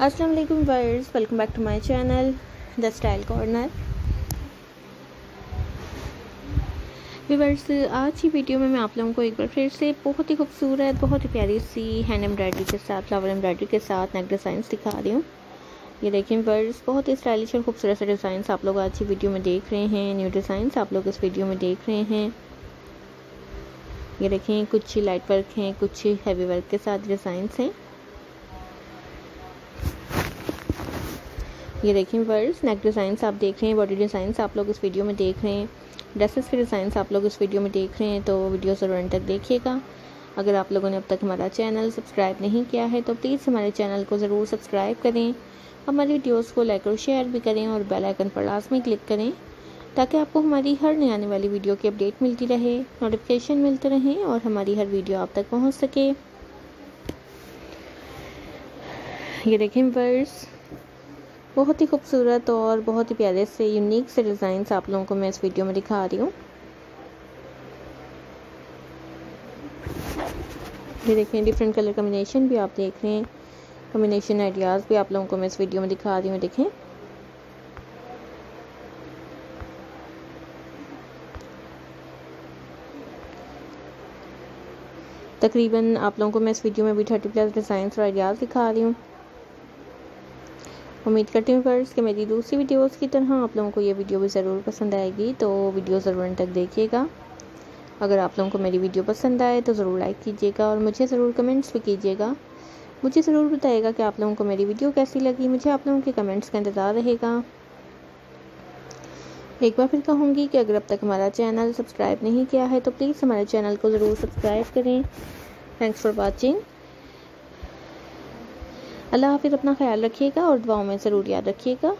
अस्सलाम वालेकुम verse welcome back to my channel the style corner viewers आज की वीडियो में मैं आप लोगों को एक बार फिर से बहुत ही खूबसूरत, बहुत ही प्यारी सी हैंड एम्ब्रॉयडरी के साथ फ्लावर एम्ब्रॉयडरी के साथ नेक डिज़ाइंस दिखा रही हूँ। ये देखें वर्स बहुत ही स्टाइलिश और खूबसूरत से डिज़ाइंस आप लोग आज की वीडियो में देख रहे हैं न्यू डिज़ाइंस आप लोग इस वीडियो में देख रहे हैं। ये देखें कुछ लाइट वर्क हैं, कुछ हैवी वर्क के साथ डिज़ाइंस हैं। ये देखें वर्ड्स नेक डिज़ाइंस आप देख रहे हैं बॉडी डिज़ाइंस आप लोग इस वीडियो में देख रहे हैं ड्रेसेस के डिज़ाइंस आप लोग इस वीडियो में देख रहे हैं तो वीडियो ज़रूर एंड तक देखिएगा। अगर आप लोगों ने अब तक हमारा चैनल सब्सक्राइब नहीं किया है तो प्लीज़ हमारे चैनल को ज़रूर सब्सक्राइब करें, हमारी वीडियोज़ को लाइक और शेयर भी करें और बेल आइकन पर लाजमी क्लिक करें, ताकि आपको हमारी हर नई आने वाली वीडियो की अपडेट मिलती रहे नोटिफिकेशन मिलते रहें और हमारी हर वीडियो आप तक पहुँच सके। ये देखें वर्स बहुत ही खूबसूरत और बहुत ही प्यारे से यूनिक से डिज़ाइंस आप लोगों को मैं इस वीडियो में दिखा रही हूँ। ये देखें डिफरेंट कलर कम्बिनेशन भी आप देख रहे हैं। कम्बिनेशन आइडियाज़ भी आप लोगों को मैं इस वीडियो में दिखा रही हूँ, देखें। तकरीबन आप लोगों को मैं इस वीडियो में भी थर्टी प्लस डिज़ाइन और आइडियाज़ दिखा रही हूँ। उम्मीद करती हूँ फ्रेंड्स कि मेरी दूसरी वीडियोस की तरह आप लोगों को ये वीडियो भी ज़रूर पसंद आएगी तो वीडियो ज़रूर तक देखिएगा। अगर आप लोगों को मेरी वीडियो पसंद आए तो ज़रूर लाइक कीजिएगा और मुझे ज़रूर कमेंट्स भी कीजिएगा। मुझे ज़रूर बताइएगा कि आप लोगों को मेरी वीडियो कैसी लगी, मुझे आप लोगों के कमेंट्स का इंतज़ार रहेगा। एक बार फिर कहूँगी कि अगर अब तक हमारा चैनल सब्सक्राइब नहीं किया है तो प्लीज़ हमारे चैनल को ज़रूर सब्सक्राइब करें। थैंक्स फॉर वॉचिंग अल्लाह हाफिज़ अपना ख्याल रखिएगा और दुआओं में ज़रूर याद रखिएगा।